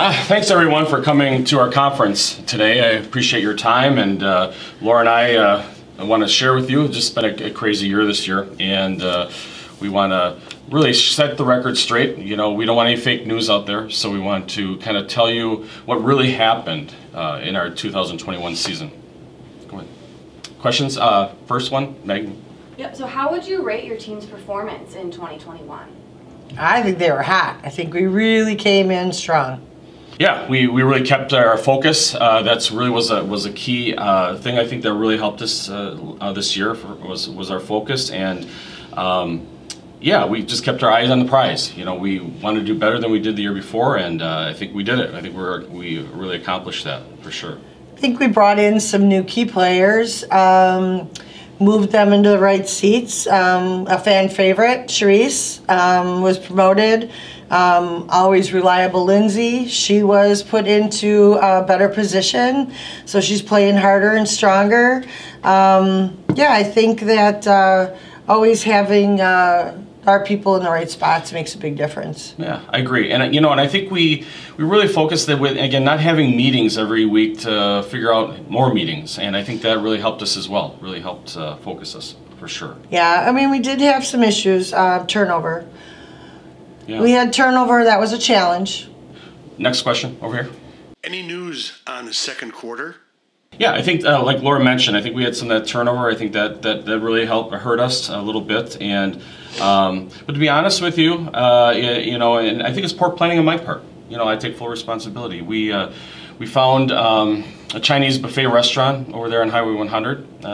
Uh, thanks everyone for coming to our conference today. I appreciate your time and uh, Laura and I, uh, I want to share with you, it's just been a, a crazy year this year and uh, we want to really set the record straight. You know, we don't want any fake news out there, so we want to kind of tell you what really happened uh, in our 2021 season. Go ahead. Questions? Uh, first one, Megan. Yep, so how would you rate your team's performance in 2021? I think they were hot. I think we really came in strong. Yeah, we, we really kept our focus. Uh, that's really was a was a key uh, thing. I think that really helped us uh, uh this year for, was was our focus and. Um, yeah, we just kept our eyes on the prize. You know, we wanted to do better than we did the year before, and uh, I think we did it. I think we're we really accomplished that for sure. I think we brought in some new key players, um, moved them into the right seats. Um, a fan favorite, Charisse, um, was promoted. Um, always reliable Lindsay, she was put into a better position, so she's playing harder and stronger. Um, yeah, I think that uh, always having uh, our people in the right spots makes a big difference. Yeah, I agree, and you know, and I think we we really focused that with again not having meetings every week to figure out more meetings, and I think that really helped us as well. Really helped uh, focus us for sure. Yeah, I mean, we did have some issues, uh, turnover. Yeah. We had turnover. That was a challenge. Next question over here. Any news on the second quarter? Yeah, I think uh, like Laura mentioned, I think we had some of that turnover. I think that that, that really helped hurt us a little bit. And um, but to be honest with you, uh, you, know, and I think it's poor planning on my part. You know, I take full responsibility. We uh, we found um, a Chinese buffet restaurant over there on Highway 100.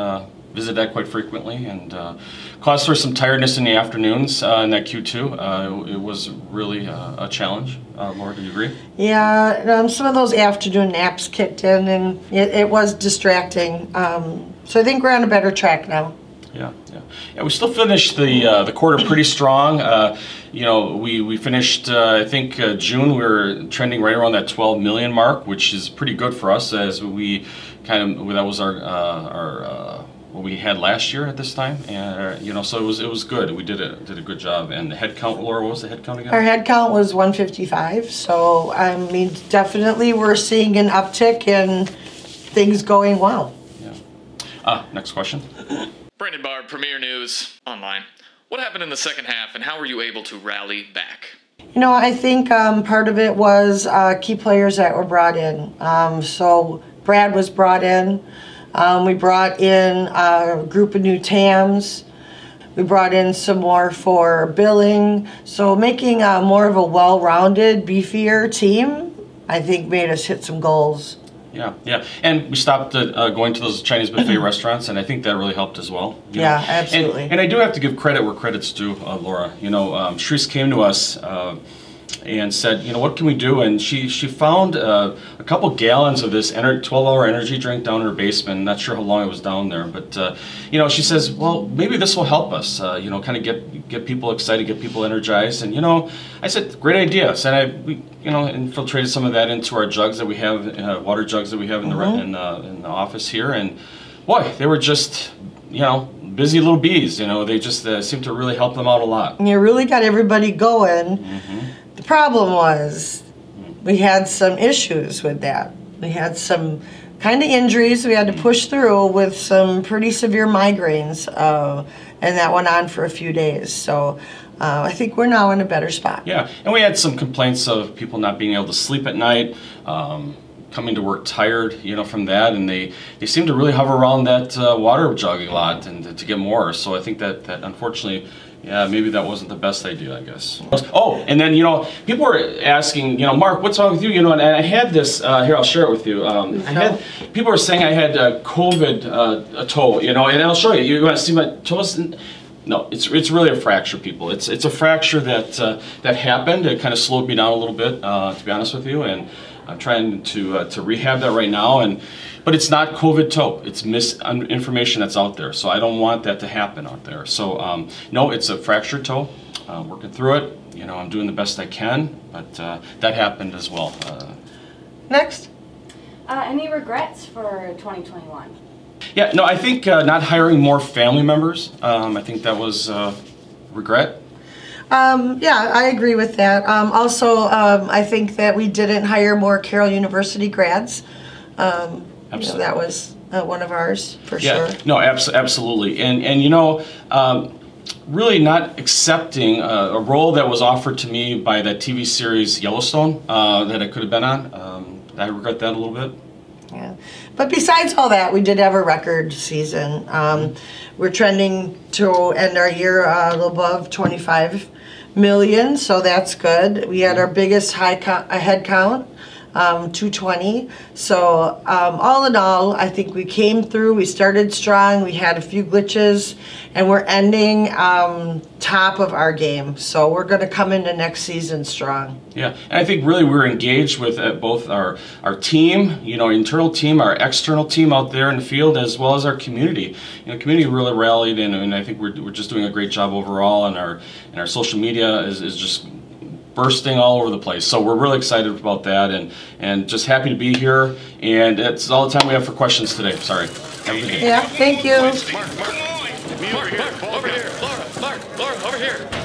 Uh, visit that quite frequently and uh, caused for some tiredness in the afternoons uh, in that Q2. Uh, it was really uh, a challenge. Uh, Laura, do you agree? Yeah, um, some of those afternoon naps kicked in and it, it was distracting. Um, so I think we're on a better track now. Yeah, yeah, yeah. We still finished the uh, the quarter pretty strong. Uh, you know, we we finished. Uh, I think uh, June we were trending right around that 12 million mark, which is pretty good for us as we kind of that was our our what we had last year at this time, and uh, you know, so it was it was good. We did a did a good job. And the head count, Laura, what was the head count again? Our head count was 155. So I mean, definitely we're seeing an uptick and things going well. Yeah. Ah, next question. Brandon Barb, Premier News Online. What happened in the second half, and how were you able to rally back? You know, I think um, part of it was uh, key players that were brought in. Um, so Brad was brought in. Um, we brought in a group of new TAMs. We brought in some more for billing. So making a more of a well-rounded, beefier team, I think made us hit some goals. Yeah, yeah, and we stopped uh, uh going to those Chinese buffet restaurants, and I think that really helped as well. yeah, know? absolutely. And, and, I do have to give credit where credit's due, uh, Laura. You know, um, came to us uh, and said, you know, what can we do? And she she found uh, a couple gallons of this 12-hour energy drink down in her basement. Not sure how long it was down there, but uh, you know, she says, well, maybe this will help us. Uh, you know, kind of get get people excited, get people energized. And you know, I said, great idea. So I we you know infiltrated some of that into our jugs that we have, uh, water jugs that we have in the mm-hmm. in, the, in the office here, and boy, they were just you know busy little bees. You know, they just uh, seemed to really help them out a lot. And you really got everybody going. Mm-hmm the problem was we had some issues with that. We had some kind of injuries we had to push through with some pretty severe migraines, uh, and that went on for a few days. So uh, I think we're now in a better spot. Yeah, and we had some complaints of people not being able to sleep at night. Um, coming to work tired, you know, from that, and they, they seem to really hover around that uh, water jug a lot and to, to get more. So I think that, that unfortunately yeah, maybe that wasn't the best idea, I guess. Oh, and then, you know, people were asking, you know, Mark, what's wrong with you? You know, and, I had this, uh, here, I'll share it with you. Um, I had, people were saying I had uh, COVID uh, a toe, you know, and I'll show you. You want to see my toes? No, it's it's really a fracture, people. It's it's a fracture that uh, that happened. It kind of slowed me down a little bit, uh, to be honest with you, and I'm trying to uh, to rehab that right now. And but it's not COVID toe. It's misinformation that's out there. So I don't want that to happen out there. So um, no, it's a fractured toe. Uh, working through it. You know, I'm doing the best I can, but uh, that happened as well. Uh, Next. Uh, any regrets for 2021? Yeah, no, I think uh, not hiring more family members. Um, I think that was uh, regret. Um, yeah, I agree with that. Um, also, um, I think that we didn't hire more Carroll University grads. Um, you know, Absolutely. that was uh, one of ours for Yeah, sure. no, abs- absolutely. And, and you know, um, really not accepting a, a role that was offered to me by that TV series Yellowstone uh, that I could have been on. Um, I regret that a little bit. Yeah. But besides all that, we did have a record season. Um, we're trending to end our year uh, above 25 million, so that's good. We had our biggest high uh, head count, um, 220. So um, all in all, I think we came through. We started strong. We had a few glitches, and we're ending um, top of our game. So we're going to come into next season strong. Yeah, and I think really we're engaged with uh, both our our team, you know, internal team, our external team out there in the field, as well as our community. You know, community really rallied, and, and I think we're, we're just doing a great job overall, and our and our social media is, is just bursting all over the place. So we're really excited about that, and and just happy to be here. And it's all the time we have for questions today. Sorry. Have a good day. Yeah, thank you. Mark, Mark, me over Mark, here. Mark, over here. Laura, Mark, Laura, over here.